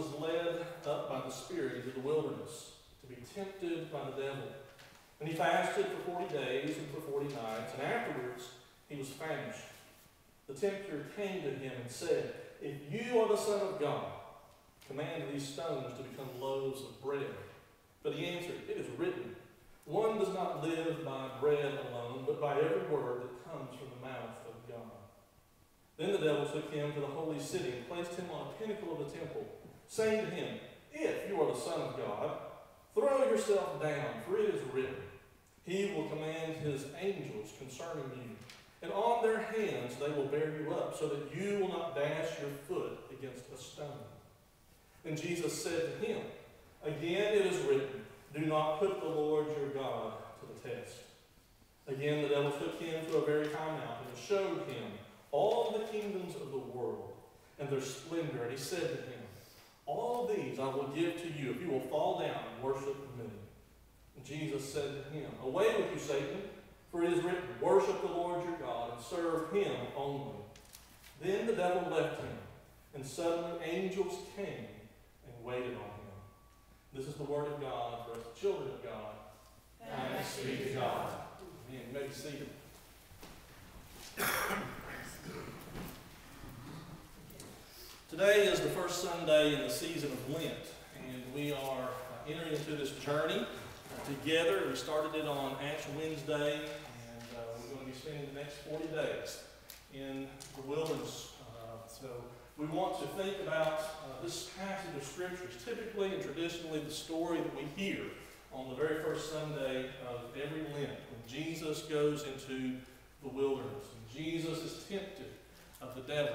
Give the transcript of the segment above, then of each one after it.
was led up by the Spirit into the wilderness to be tempted by the devil. And he fasted for forty days and for forty nights, and afterwards he was famished. The tempter came to him and said, If you are the Son of God, command these stones to become loaves of bread. But he answered, It is written, One does not live by bread alone, but by every word that comes from the mouth of God. Then the devil took him to the holy city and placed him on a pinnacle of the temple, saying to him, If you are the Son of God, throw yourself down, for it is written, He will command His angels concerning you, and on their hands they will bear you up, so that you will not dash your foot against a stone. And Jesus said to him, Again it is written, Do not put the Lord your God to the test. Again the devil took him to a very high mountain and showed him all the kingdoms of the world and their splendor. And he said to him, All these I will give to you if you will fall down and worship me. And Jesus said to him, Away with you, Satan, for it is written, Worship the Lord your God and serve him only. Then the devil left him, and suddenly angels came and waited on him. This is the word of God for us, children of God. Thanks be to God. Amen. You may be seated. Today is the first Sunday in the season of Lent, and we are entering into this journey together. We started it on Ash Wednesday, and uh, we're going to be spending the next 40 days in the wilderness. Uh, so we want to think about uh, this passage of Scriptures. Typically and traditionally, the story that we hear on the very first Sunday of every Lent, when Jesus goes into the wilderness, and Jesus is tempted of the devil.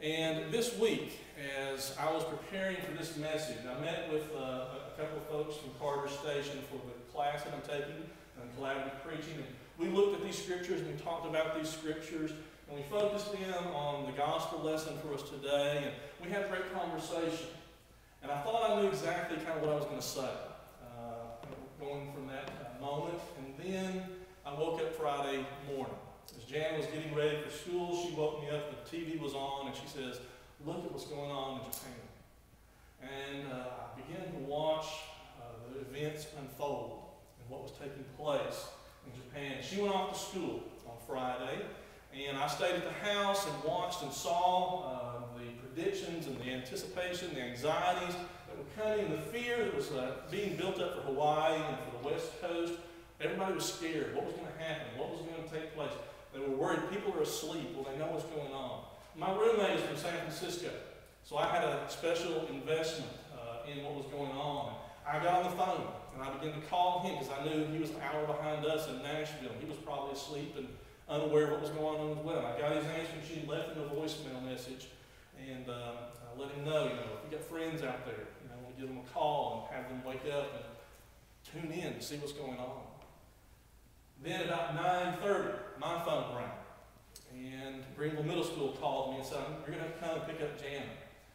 And this week, as I was preparing for this message, I met with uh, a couple of folks from Carter Station for the class that I'm taking on collaborative preaching. And we looked at these scriptures and we talked about these scriptures. And we focused in on the gospel lesson for us today. And we had a great conversation. And I thought I knew exactly kind of what I was going to say uh, going from that moment. And then I woke up Friday morning. Jan was getting ready for school, she woke me up, the TV was on, and she says, look at what's going on in Japan. And uh, I began to watch uh, the events unfold and what was taking place in Japan. She went off to school on Friday, and I stayed at the house and watched and saw uh, the predictions and the anticipation, the anxieties that were coming, the fear that was uh, being built up for Hawaii and for the West Coast. Everybody was scared. What was going to happen? What was going to people are asleep. Well, they know what's going on. My roommate is from San Francisco, so I had a special investment uh, in what was going on. I got on the phone and I began to call him because I knew he was an hour behind us in Nashville. He was probably asleep and unaware of what was going on as well. I got his answer machine, left him a voicemail message, and um, I let him know, you know, if you got friends out there, you know, give them a call and have them wake up and tune in to see what's going on. Then about 9.30, my phone rang. And Greenville Middle School called me and said, you're going to have to come and pick up Janet.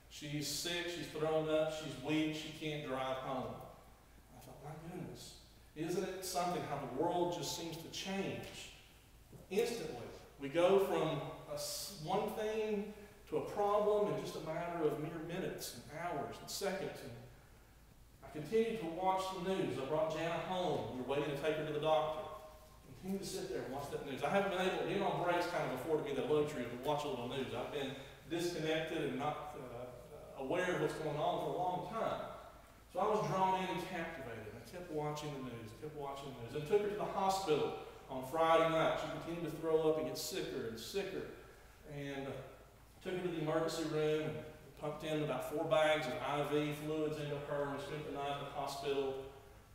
She's sick, she's thrown up, she's weak, she can't drive home. I thought, my goodness, isn't it something how the world just seems to change instantly? We go from a, one thing to a problem in just a matter of mere minutes and hours and seconds. And I continued to watch the news. I brought Jana home. We were waiting to take her to the doctor continue to sit there and watch that news. I haven't been able, being on breaks kind of afforded me the luxury of watch a little news. I've been disconnected and not uh, aware of what's going on for a long time. So I was drawn in and captivated. I kept watching the news, kept watching the news. And took her to the hospital on Friday night. She continued to throw up and get sicker and sicker. And uh, took her to the emergency room and pumped in about four bags of IV fluids into her and spent the night in the hospital.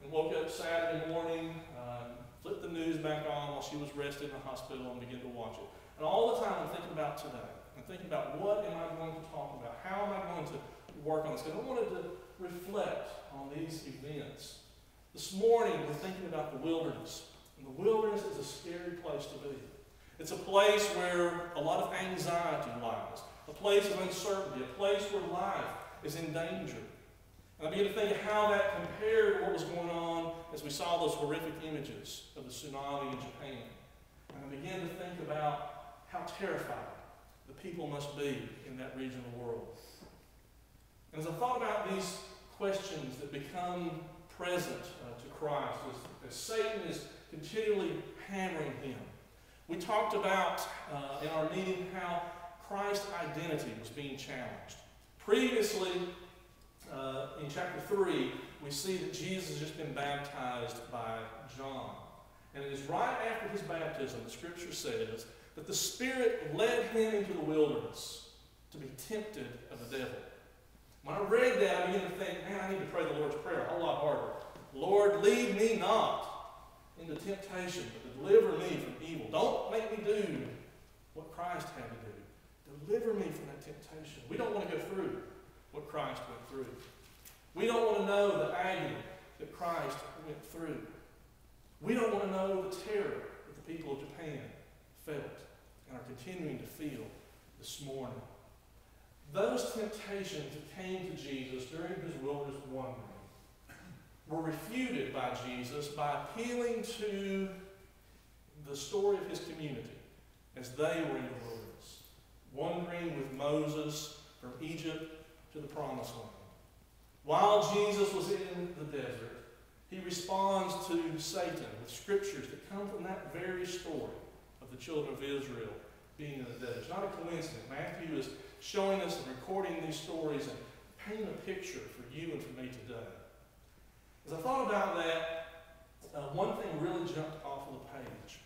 And woke up Saturday morning, uh, flipped the news back on while she was rested in the hospital and began to watch it. And all the time I'm thinking about today. I'm thinking about what am I going to talk about? How am I going to work on this? Because I wanted to reflect on these events. This morning we're thinking about the wilderness. And the wilderness is a scary place to be. It's a place where a lot of anxiety lies, a place of uncertainty, a place where life is in danger. And I began to think of how that compared to what was going on as we saw those horrific images of the tsunami in Japan. And I began to think about how terrified the people must be in that region of the world. And as I thought about these questions that become present uh, to Christ as, as Satan is continually hammering him, we talked about uh, in our meeting how Christ's identity was being challenged. Previously, uh, in chapter 3, we see that Jesus has just been baptized by John. And it is right after his baptism, the scripture says, that the Spirit led him into the wilderness to be tempted of the devil. When I read that, I began to think, man, I need to pray the Lord's Prayer a whole lot harder. Lord, lead me not into temptation, but deliver me from evil. Don't make me do what Christ had to do. Deliver me from that temptation. We don't want to go through what Christ went through. We don't want to know the agony that Christ went through. We don't want to know the terror that the people of Japan felt and are continuing to feel this morning. Those temptations that came to Jesus during his wilderness wandering were refuted by Jesus by appealing to the story of his community as they were in the wilderness, wandering with Moses from Egypt to the promised land. While Jesus was in the desert, he responds to Satan with scriptures that come from that very story of the children of Israel being in the desert. It's not a coincidence. Matthew is showing us and recording these stories and painting a picture for you and for me today. As I thought about that, uh, one thing really jumped off of the page.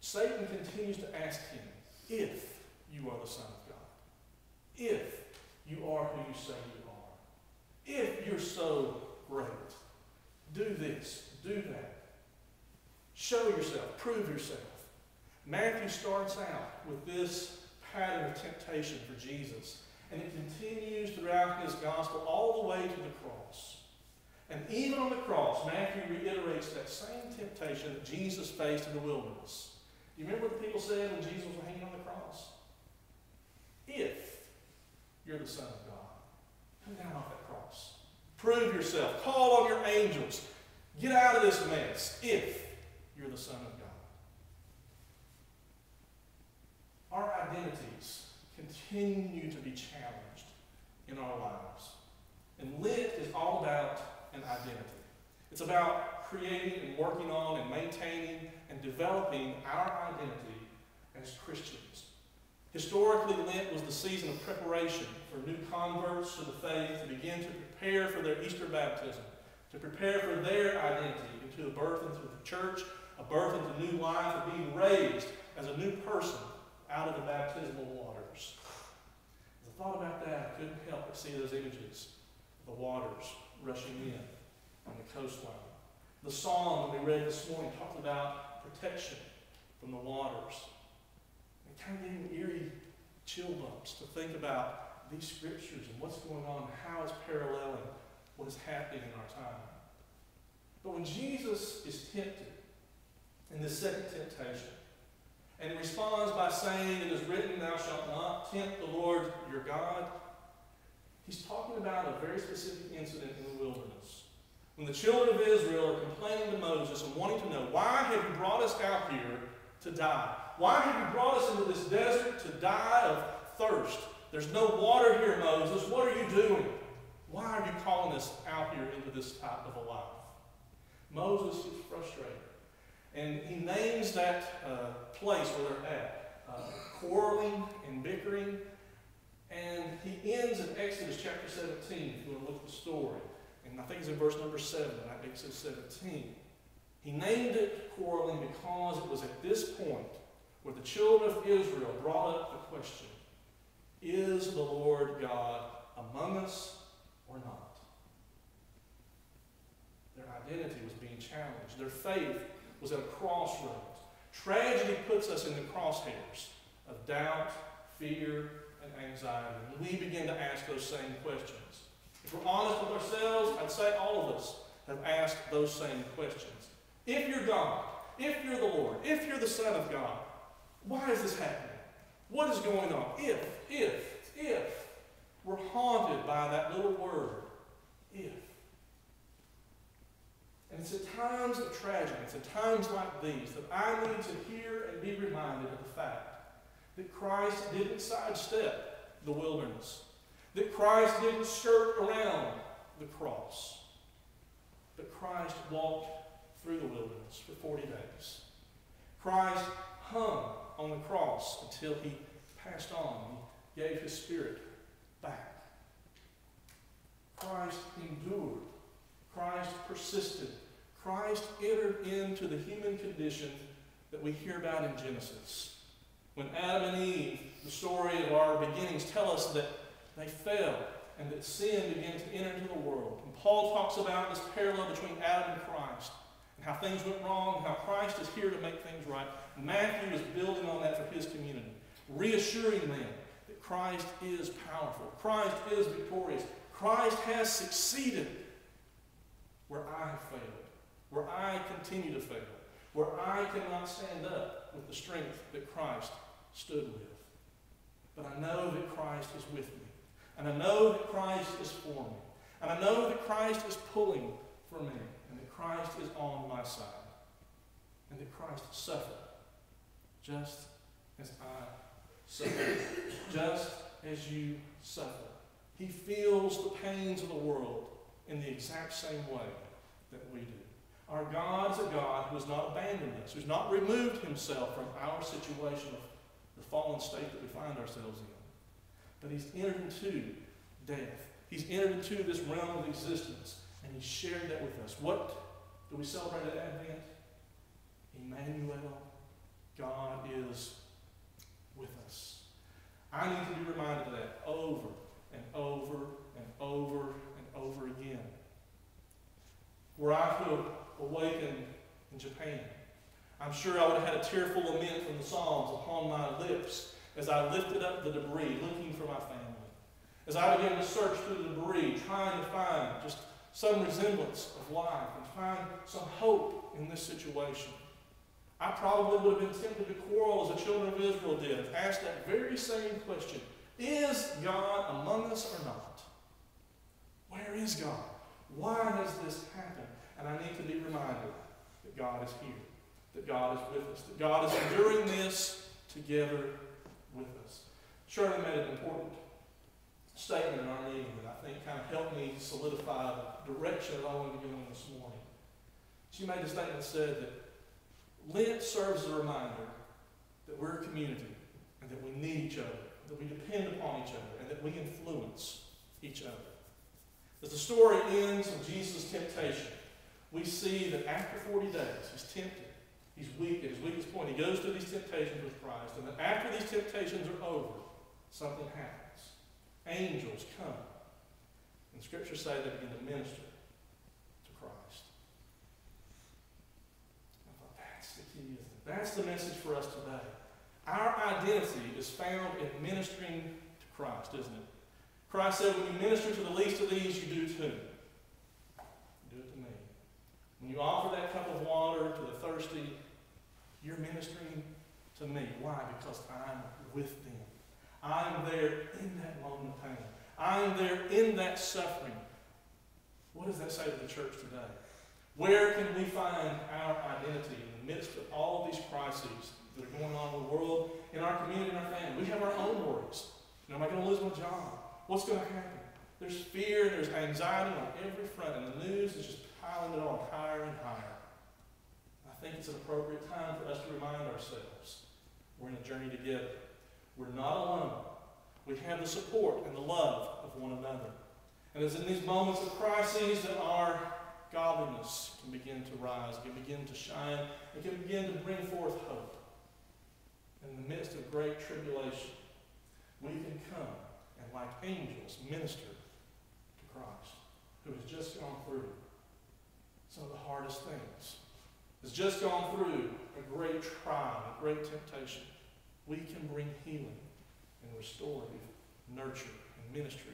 Satan continues to ask him, if you are the Son of God, if you are who you say you are, if you're so great, do this, do that. Show yourself, prove yourself. Matthew starts out with this pattern of temptation for Jesus, and it continues throughout his gospel all the way to the cross. And even on the cross, Matthew reiterates that same temptation that Jesus faced in the wilderness. Do you remember what the people said when Jesus was hanging on the cross? If you're the Son of God, come down off that cross. Prove yourself. Call on your angels. Get out of this mess if you're the Son of God. Our identities continue to be challenged in our lives. And Lent is all about an identity. It's about creating and working on and maintaining and developing our identity as Christians. Historically, Lent was the season of preparation for new converts to the faith to begin to prepare for their Easter baptism, to prepare for their identity into a birth into the church, a birth into new life, of being raised as a new person out of the baptismal waters. As I thought about that, I couldn't help but see those images of the waters rushing in on the coastline. The psalm that we read this morning talked about protection from the waters. Kind of eerie chill bumps to think about these scriptures and what's going on, how it's paralleling what is happening in our time. But when Jesus is tempted in the second temptation, and he responds by saying, It is written, Thou shalt not tempt the Lord your God. He's talking about a very specific incident in the wilderness. When the children of Israel are complaining to Moses and wanting to know, Why have you brought us out here to die? Why have you brought us into this desert to die of thirst? There's no water here, Moses. What are you doing? Why are you calling us out here into this type of a life? Moses is frustrated. And he names that uh, place where they're at, uh, quarreling and bickering. And he ends in Exodus chapter 17, if you want to look at the story. And I think it's in verse number 7, Exodus 17. He named it quarreling because it was at this point where the children of Israel brought up the question Is the Lord God among us or not? Their identity was being challenged. Their faith was at a crossroads. Tragedy puts us in the crosshairs of doubt, fear, and anxiety. And we begin to ask those same questions. If we're honest with ourselves, I'd say all of us have asked those same questions. If you're God, if you're the Lord, if you're the Son of God, why is this happening? What is going on? If, if, if. We're haunted by that little word, if. And it's at times of tragedy, it's at times like these that I need to hear and be reminded of the fact that Christ didn't sidestep the wilderness. That Christ didn't skirt around the cross, but Christ walked through the wilderness for 40 days. Christ hung on the cross until he passed on. He gave his spirit back. Christ endured. Christ persisted. Christ entered into the human condition that we hear about in Genesis. When Adam and Eve, the story of our beginnings, tell us that they fell and that sin began to enter into the world. And Paul talks about this parallel between Adam and Christ how things went wrong, how Christ is here to make things right. Matthew is building on that for his community, reassuring them that Christ is powerful, Christ is victorious, Christ has succeeded where I failed, where I continue to fail, where I cannot stand up with the strength that Christ stood with. But I know that Christ is with me. And I know that Christ is for me. And I know that Christ is pulling for me. And that Christ is on my side. And that Christ suffered just as I suffered. just as you suffer. He feels the pains of the world in the exact same way that we do. Our God is a God who has not abandoned us, who has not removed himself from our situation of the fallen state that we find ourselves in. But he's entered into death. He's entered into this realm of existence, and he's shared that with us. What do we celebrate at Advent? Emmanuel, God is with us. I need to be reminded of that over and over and over and over again. Were I to have awakened in Japan, I'm sure I would have had a tearful lament from the Psalms upon my lips as I lifted up the debris looking for my family. As I began to search through the debris, trying to find just some resemblance of life and find some hope in this situation. I probably would have been tempted to quarrel as the children of Israel did and ask that very same question Is God among us or not? Where is God? Why does this happen? And I need to be reminded that God is here, that God is with us, that God is enduring this together with us. Shirley made an important statement in our meeting that I think kind of helped me solidify the direction that I wanted to go in this morning. She made a statement that said that Lent serves as a reminder that we're a community and that we need each other, that we depend upon each other, and that we influence each other. As the story ends with Jesus' temptation, we see that after 40 days, he's tempted. He's weak at his weakest point. He goes through these temptations with Christ. And then after these temptations are over, something happens. Angels come. And scriptures say they begin to minister to Christ. I thought, that's the key? That's the message for us today. Our identity is found in ministering to Christ, isn't it? Christ said, when you minister to the least of these, you do too. Do it to me. When you offer that cup of water to the thirsty, you're ministering to me. Why? Because I'm with them. I'm there in that moment of pain. I'm there in that suffering. What does that say to the church today? Where can we find our identity in the midst of all of these crises that are going on in the world, in our community, in our family? We have our own worries. You know, am I going to lose my job? What's going to happen? There's fear, there's anxiety on every front, and the news is just piling it on higher and higher. I think it's an appropriate time for us to remind ourselves we're in a journey together. We're not alone. We have the support and the love of one another. And it's in these moments of crises that our godliness can begin to rise, can begin to shine, and can begin to bring forth hope. In the midst of great tribulation, we can come and, like angels, minister to Christ, who has just gone through some of the hardest things, has just gone through a great trial, a great temptation. We can bring healing and restorative nurture and ministry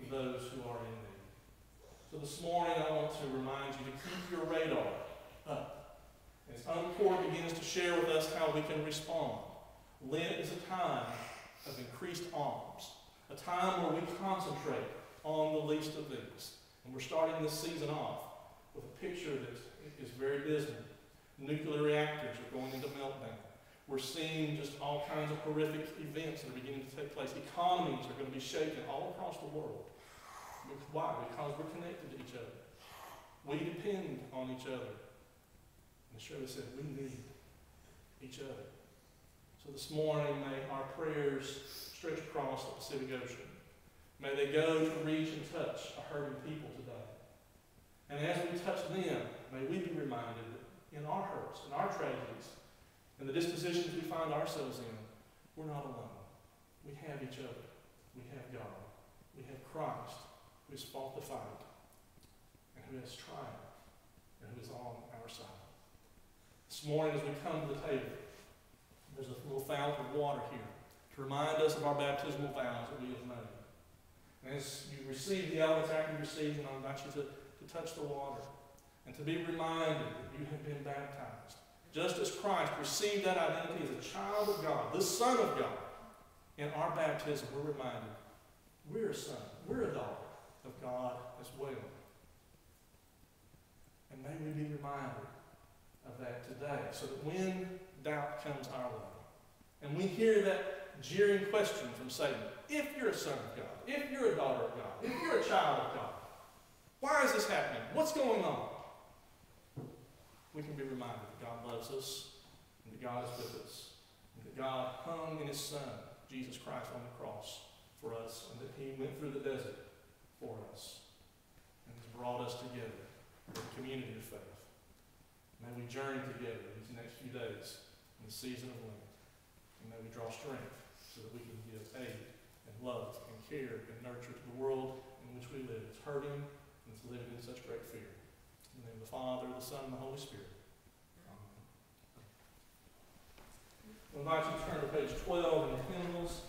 to those who are in need. So this morning I want to remind you to keep your radar up. As UMCOR begins to share with us how we can respond, Lent is a time of increased alms, a time where we concentrate on the least of these. And we're starting this season off with a picture that is very dismal. Nuclear reactors are going into meltdown. We're seeing just all kinds of horrific events that are beginning to take place. Economies are going to be shaken all across the world. Why? Because we're connected to each other. We depend on each other. And Shirley said, we need each other. So this morning, may our prayers stretch across the Pacific Ocean. May they go to reach and touch a hurting people today. And as we touch them, may we be reminded that in our hurts, in our tragedies, in the dispositions we find ourselves in, we're not alone. We have each other. We have God. We have Christ who has fought the fight and who has triumphed and who is on our side. This morning, as we come to the table, there's a little fountain of water here to remind us of our baptismal vows that we have made. And as you receive the elements after you receive them, I invite you to, to touch the water and to be reminded that you have been baptized. Just as Christ received that identity as a child of God, the Son of God, in our baptism, we're reminded we're a son, we're a daughter of God as well. And may we be reminded of that today, so that when doubt comes our way, and we hear that jeering question from Satan, if you're a son of God, if you're a daughter of God, if you're a child of God, why is this happening? What's going on? We can be reminded that God loves us, and that God is with us, and that God hung in His Son, Jesus Christ, on the cross for us, and that He went through the desert for us, and has brought us together in a community of faith. May we journey together these next few days in the season of Lent, and may we draw strength so that we can give aid and love and care and nurture to the world in which we live. It's hurting and it's living in such great fear. In the name of the Father, the Son, and the Holy Spirit. Amen. I invite you to turn to page 12 in the hymnals.